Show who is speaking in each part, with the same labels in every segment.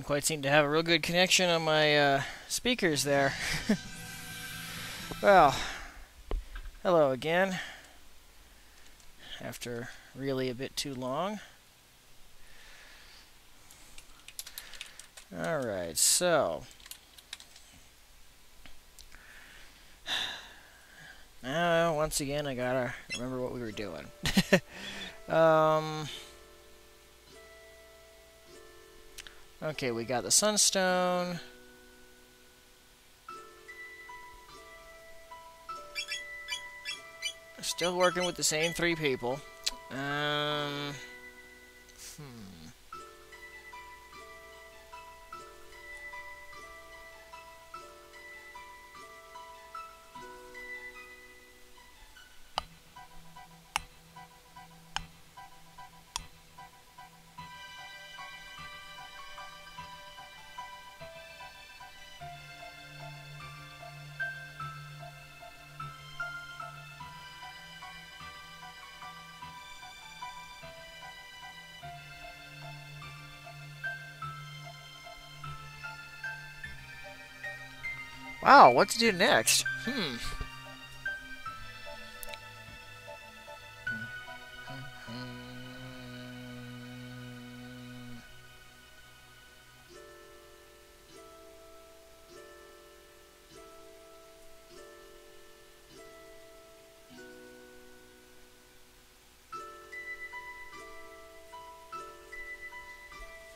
Speaker 1: Didn't quite seem to have a real good connection on my uh, speakers there. well, hello again. After really a bit too long. Alright, so. Now, once again, I gotta remember what we were doing. um. Okay, we got the Sunstone. Still working with the same three people. Um, hmm. Wow, what to do next? Hmm.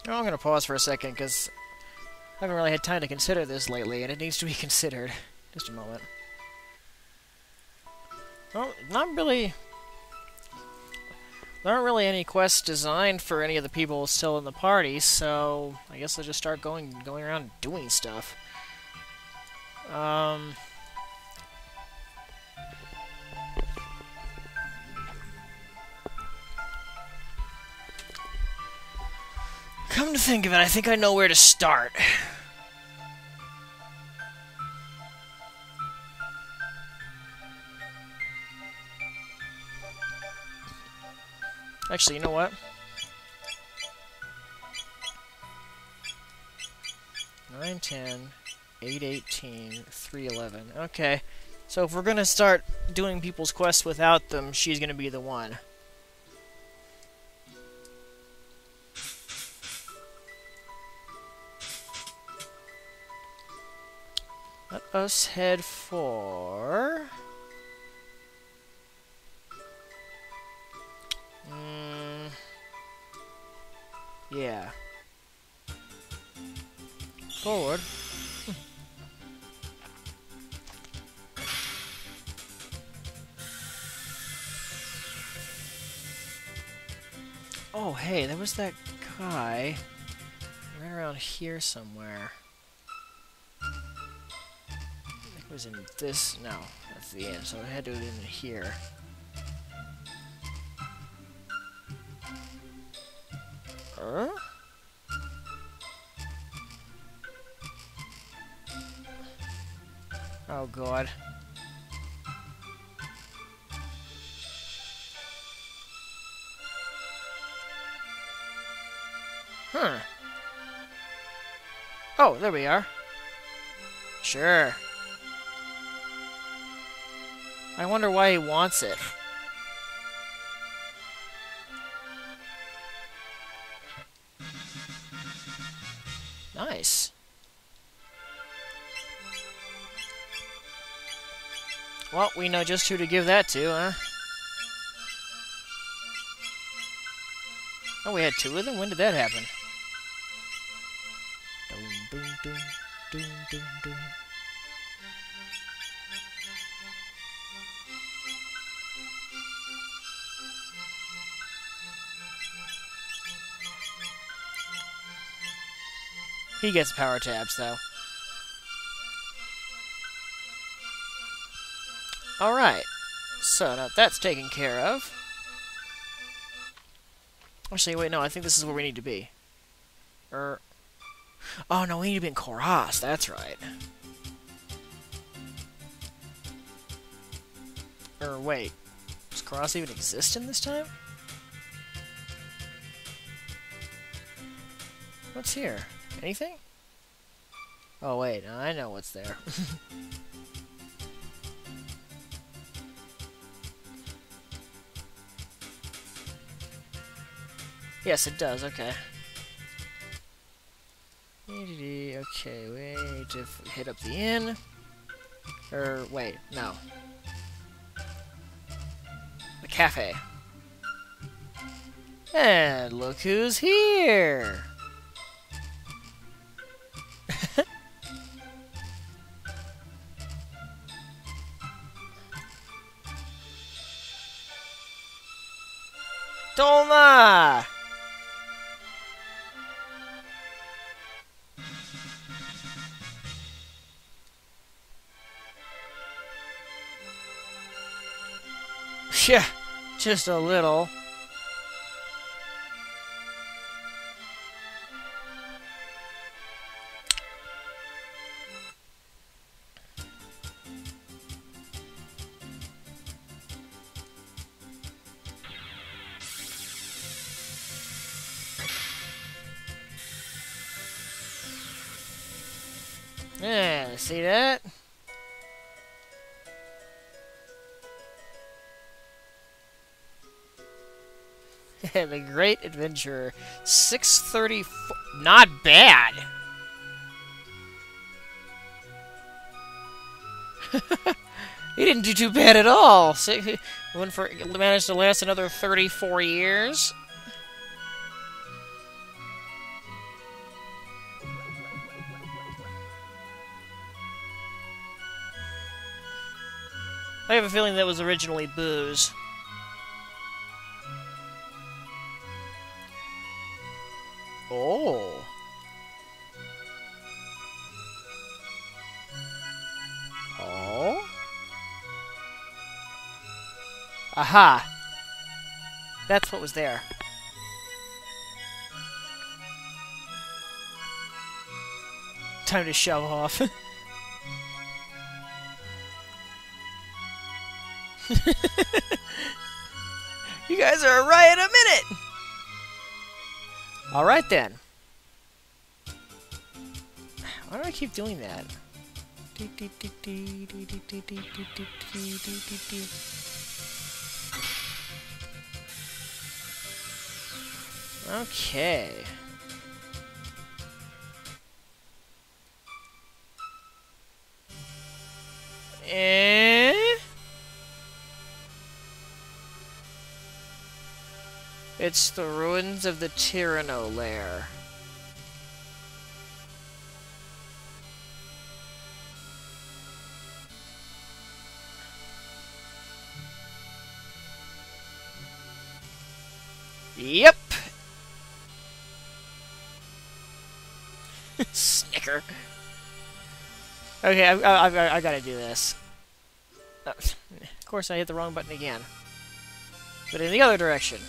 Speaker 1: I'm going to pause for a second because haven't really had time to consider this lately, and it needs to be considered. Just a moment. Well, not really... There aren't really any quests designed for any of the people still in the party, so I guess I'll just start going going around doing stuff. Um... Come to think of it, I think I know where to start. Actually, you know what? Nine, ten, eight, eighteen, three, eleven. Okay. So if we're gonna start doing people's quests without them, she's gonna be the one. Let us head for... yeah. Forward. oh, hey, there was that guy right around here somewhere. It was in this. No, that's the end. So I had to do it in here. Huh? Oh god. Huh. Oh, there we are. Sure. I wonder why he wants it. Well, we know just who to give that to, huh? Oh, we had two of them? When did that happen? He gets power tabs, though. Alright. So, now that's taken care of. Actually, wait, no, I think this is where we need to be. Er... Oh, no, we need to be in Choras, that's right. Or, wait. Does Choras even exist in this time? What's here? Anything? Oh, wait. I know what's there. yes, it does. Okay. Okay, we need to hit up the inn. Or, wait, no. The cafe. And look who's here! Toma! Yeah, just a little. The Great Adventurer. 634. Not bad! he didn't do too bad at all. Went for managed to last another 34 years. I have a feeling that was originally booze. Oh. Oh. Aha. That's what was there. Time to shove off. you guys are a riot a minute! Alright then. Why do I keep doing that? Okay. Eh? It's the ruins of the Tyrano lair. Yep. Snicker. Okay, I, I, I, I, gotta do this. Uh, of course, I hit the wrong button again. But in the other direction.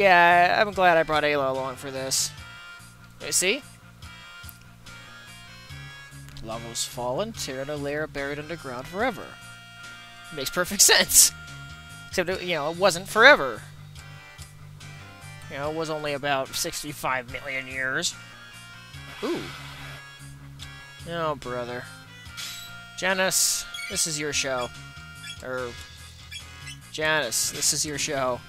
Speaker 1: Yeah, I'm glad I brought Ayla along for this. You see? Lavos fallen, lair buried underground forever. Makes perfect sense. Except, it, you know, it wasn't forever. You know, it was only about 65 million years. Ooh. Oh, brother. Janus, this is your show. Or, Janus, this is your show.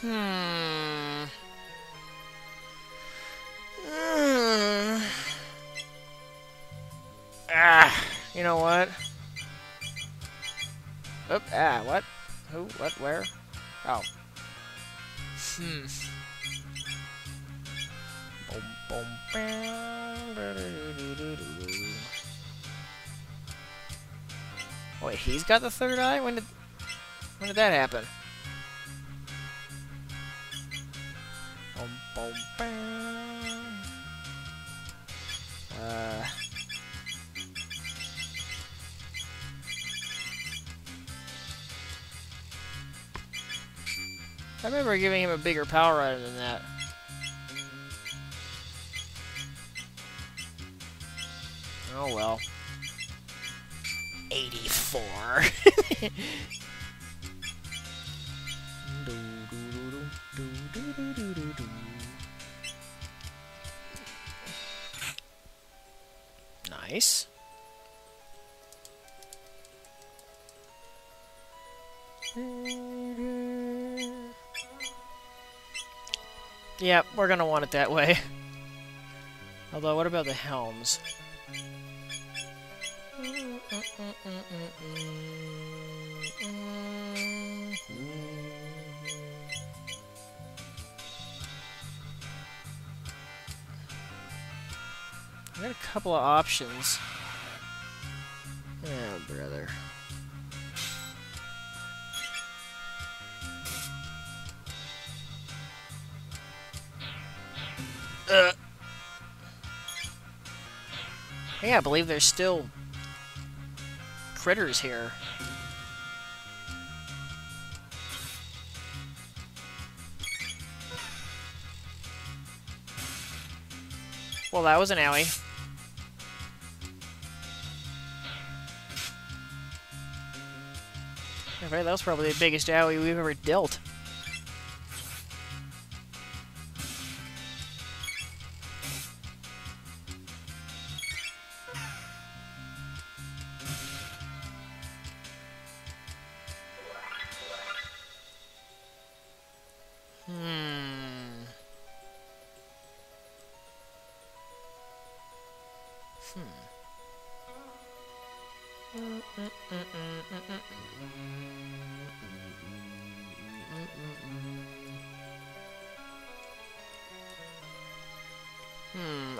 Speaker 1: Hmm. Ah, You know what? Oop, ah, what? Who? What? Where? Oh. Hmm. He's got the third eye? When did... When did that happen? Uh... I remember giving him a bigger power item than that. Nice. Yep, we're gonna want it that way. Although, what about the helms? I got a couple of options. Oh, brother. Uh. Yeah, I believe there's still critters here. Well, that was an owie. Okay, that was probably the biggest alley we've ever dealt.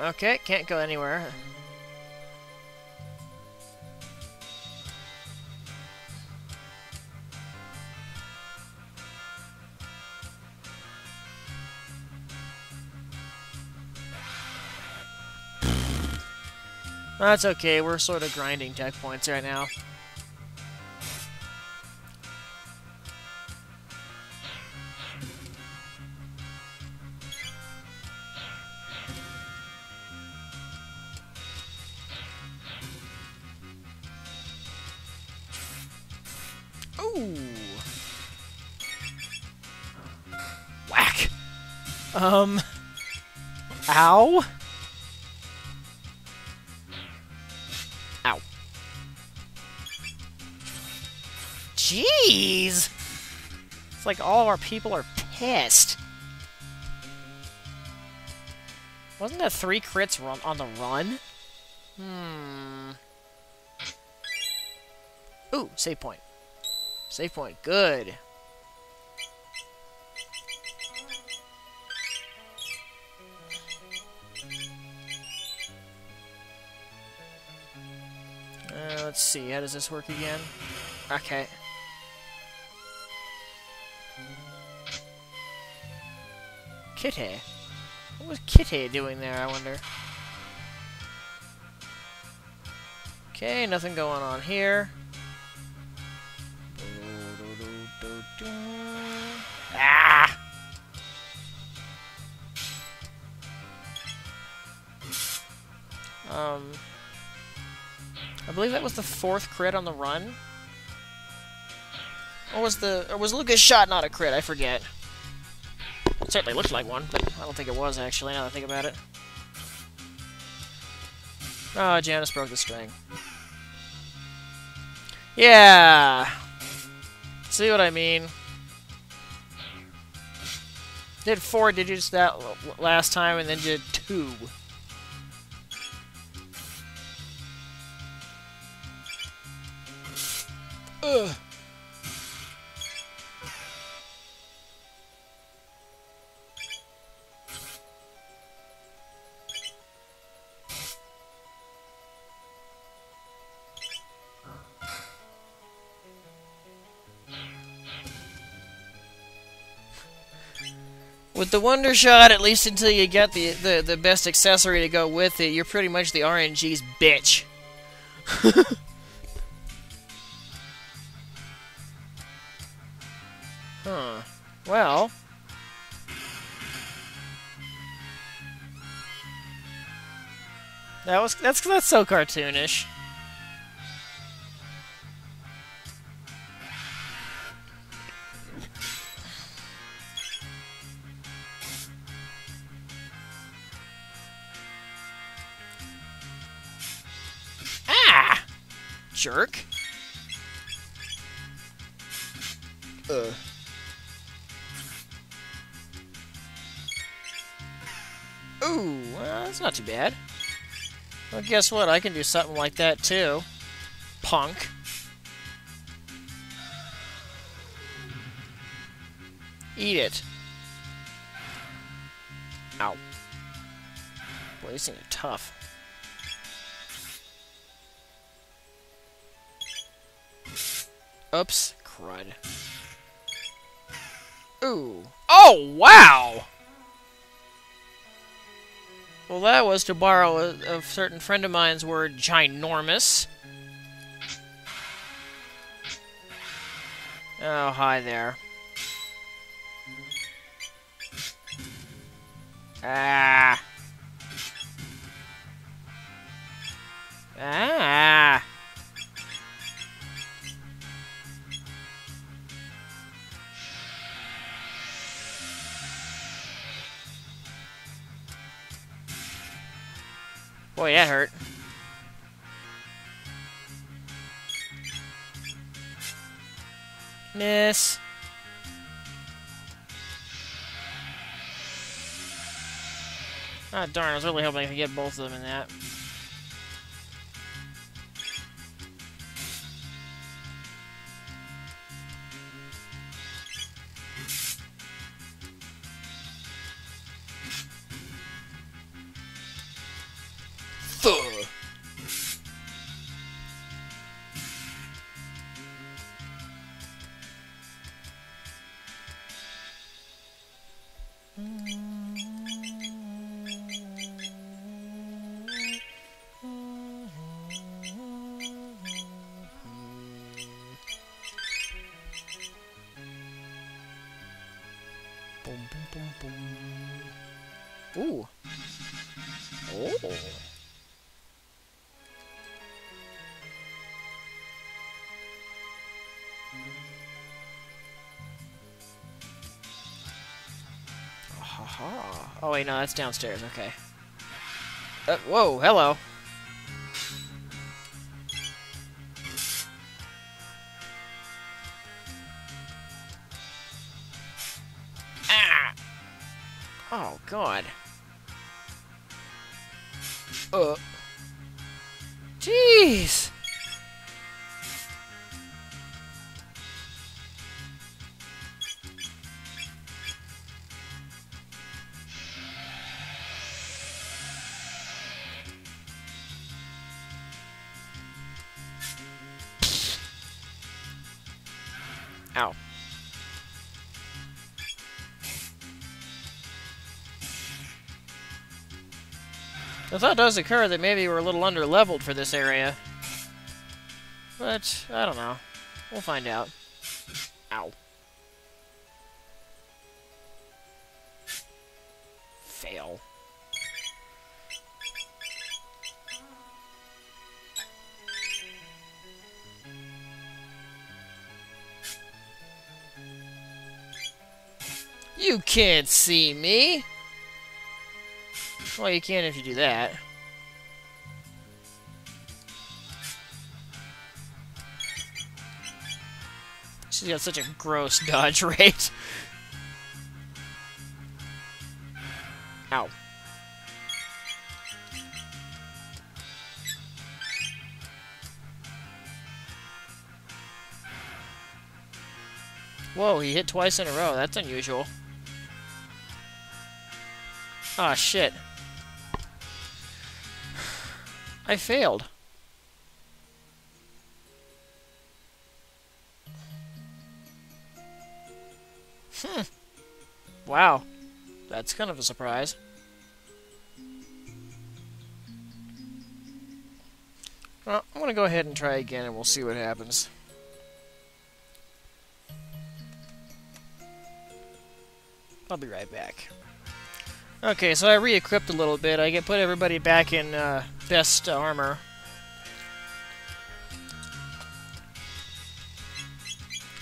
Speaker 1: Okay, can't go anywhere. That's okay, we're sort of grinding tech points right now. Like all of our people are pissed. Wasn't that three crits run on the run? Hmm. Ooh, save point. Save point, good. Uh, let's see, how does this work again? Okay. Kitty? What was Kitty doing there, I wonder? Okay, nothing going on here. Ah! Um, I believe that was the fourth crit on the run. Or was the or was Lucca's shot not a crit? I forget. Certainly looked like one, but I don't think it was actually. Now that I think about it. Oh, Janus broke the string. Yeah. See what I mean? Did four digits that last time, and then did two. Ugh. With the Wonder Shot, at least until you get the, the, the best accessory to go with it, you're pretty much the RNG's bitch. huh. Well... That was that's that's so cartoonish. Jerk. Uh. Ooh, well, that's not too bad. Well, guess what? I can do something like that too. Punk. Eat it. Ow. Boy, these things are tough. Oops. Crud. Ooh. Oh, wow! Well, that was, to borrow a, a certain friend of mine's word, ginormous. Oh, hi there. Ah. Ah. Boy, that hurt. Miss. Ah, darn, I was really hoping I could get both of them in that. Boom, boom, boom, boom. Ooh. Oh. Oh wait, no, that's downstairs. Okay. Uh, whoa, hello. The thought does occur that maybe we're a little under-leveled for this area. But, I don't know. We'll find out. Ow. Fail. You can't see me! Well, you can if you do that. She's got such a gross dodge rate. Ow. Whoa, he hit twice in a row. That's unusual. Ah, shit. I failed. Hmm. Wow. That's kind of a surprise. Well, I'm going to go ahead and try again and we'll see what happens. I'll be right back. Okay, so I re-equipped a little bit. I get put everybody back in uh, best armor.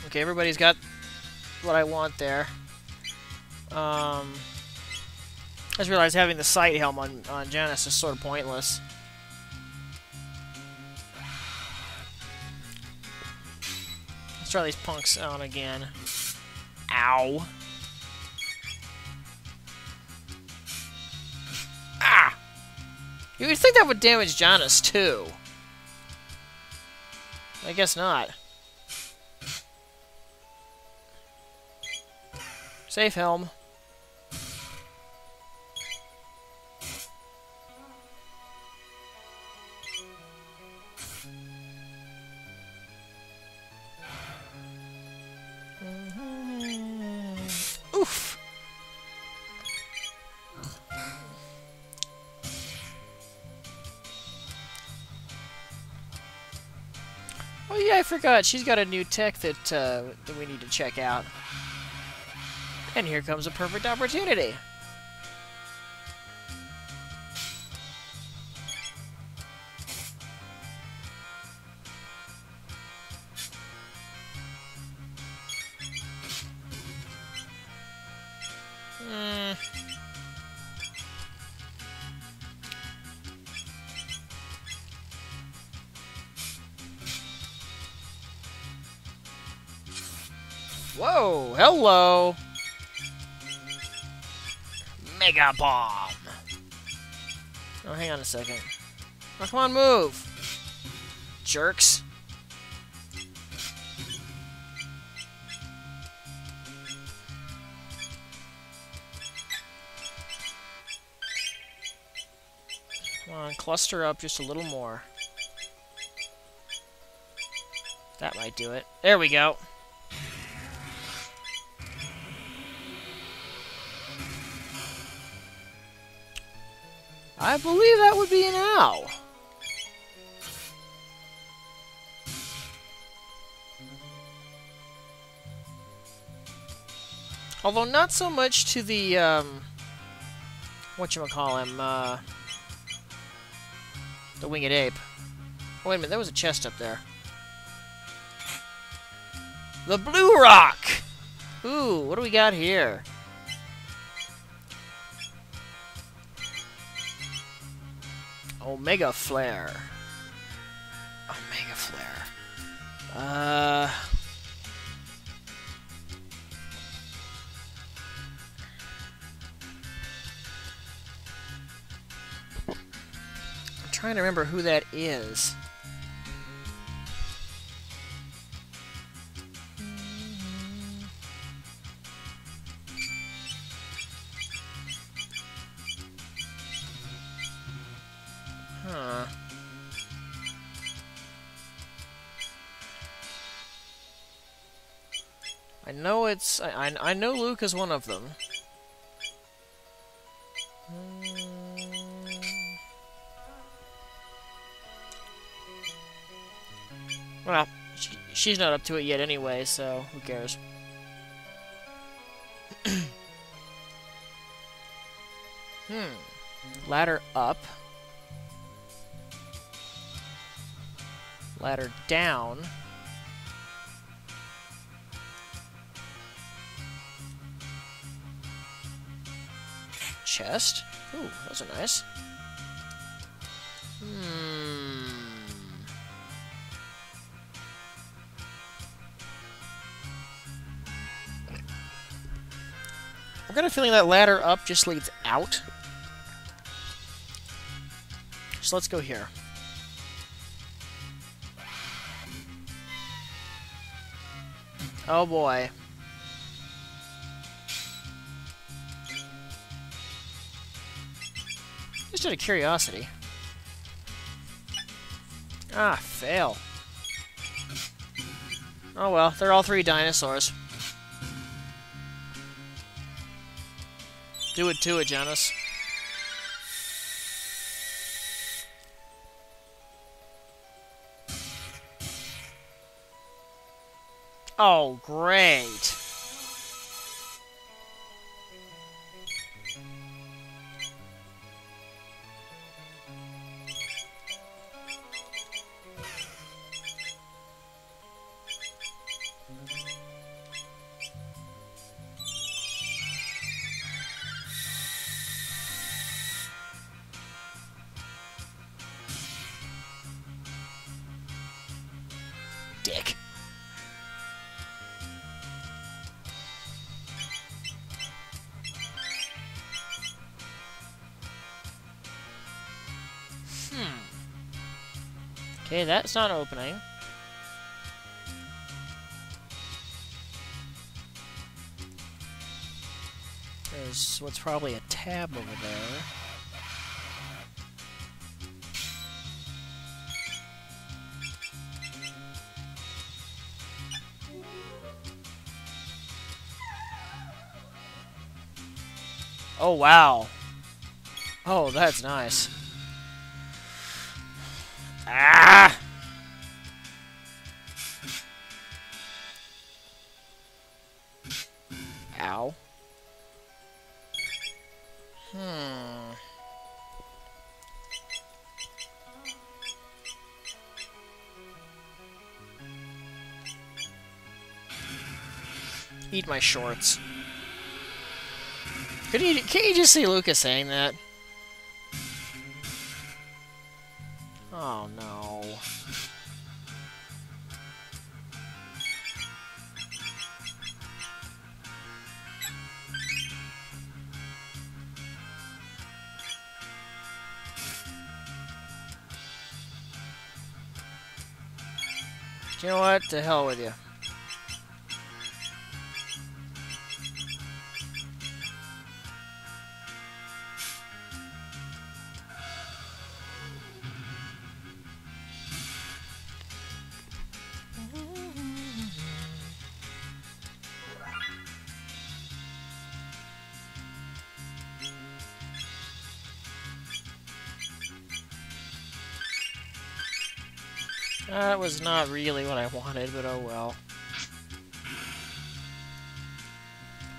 Speaker 1: Okay, everybody's got what I want there. Um, I just realized having the sight helm on, on Janus is sort of pointless. Let's try these punks on again. Ow. You would think that would damage Janus, too. I guess not. Safe helm. Forgot. She's got a new tech that uh, that we need to check out. And here comes a perfect opportunity. Whoa, hello. Mega Bomb. Oh, hang on a second. Oh, come on, move. Jerks. Come on, cluster up just a little more. That might do it. There we go. I believe that would be an owl. Although not so much to the, um, whatchamacallhim, uh, the winged ape. Oh, wait a minute, there was a chest up there. The Blue Rock! Ooh, what do we got here? Omega Flare. Omega Flare. Uh... I'm trying to remember who that is. It's... I, I, I know Luke is one of them. Well, she, she's not up to it yet anyway, so who cares? hmm. Ladder up. Ladder down. Chest. Ooh, those are nice. Hmm. I've got a feeling that ladder up just leads out. So let's go here. Oh boy. Just out of curiosity. Ah, fail. Oh well, they're all three dinosaurs. Do it to it, Janus. Oh, great. That's not opening. There's what's probably a tab over there. Oh, wow. Oh, that's nice. Eat my shorts. Could you, can't you just see Lucca saying that? Oh no. You know what? To hell with you. Was not really what I wanted, but oh well.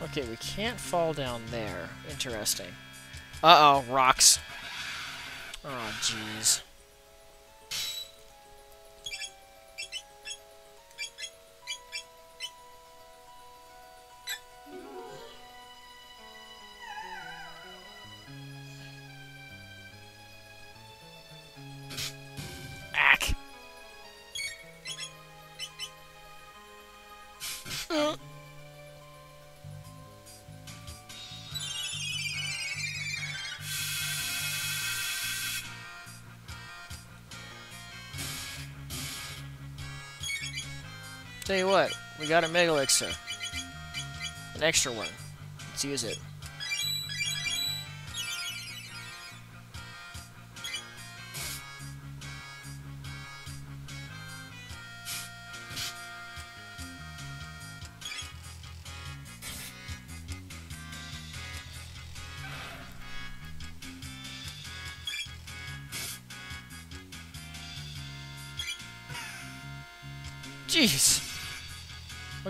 Speaker 1: Okay, we can't fall down there. Interesting. Uh-oh, rocks. Oh, jeez. Tell you what, we got a Mega Elixir. An extra one. Let's use it.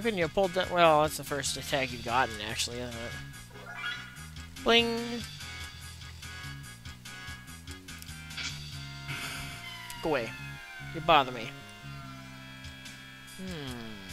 Speaker 1: Couldn't you pulled that? Well, that's the first attack you've gotten, actually, isn't it? Bling! Go away. You bother me. Hmm.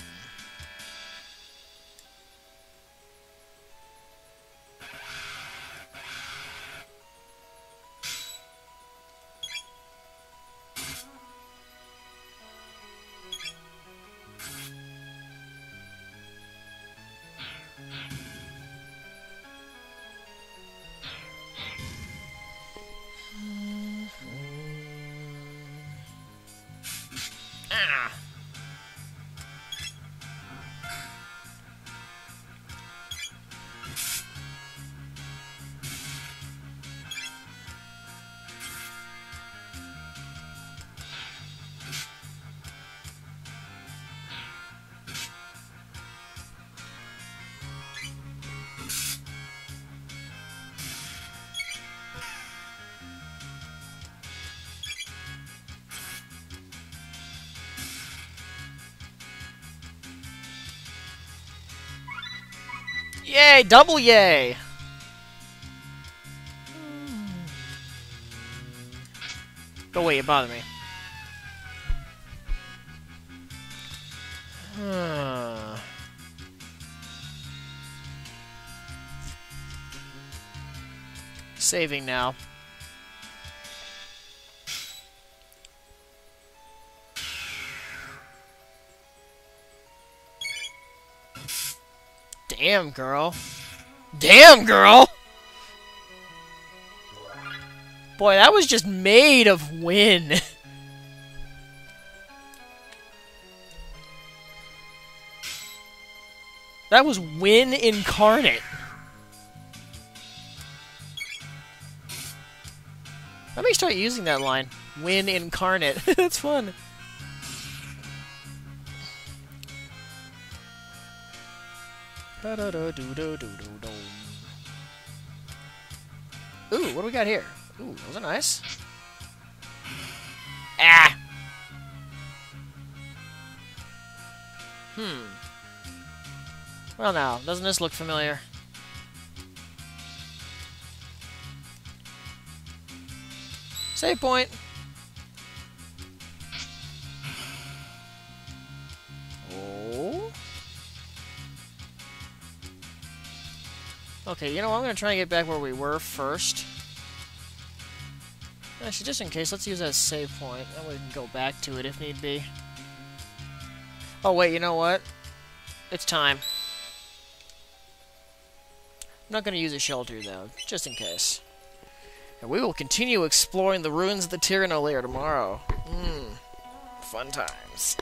Speaker 1: Yay! Double yay! Go away, you bother me. Saving now. Damn, girl. Damn, girl! Boy, that was just made of win. that was win incarnate. Let me start using that line. Win incarnate. That's fun. Ooh, what do we got here? Ooh, those are nice. Ah! Hmm. Well now, doesn't this look familiar? Save point! Okay, you know what? I'm going to try and get back where we were first. Actually, just in case, let's use that save point. We can go back to it if need be. Oh, wait, you know what? It's time. I'm not going to use a shelter, though, just in case. And we will continue exploring the ruins of the Tyrano Lair tomorrow. Mmm. Fun times.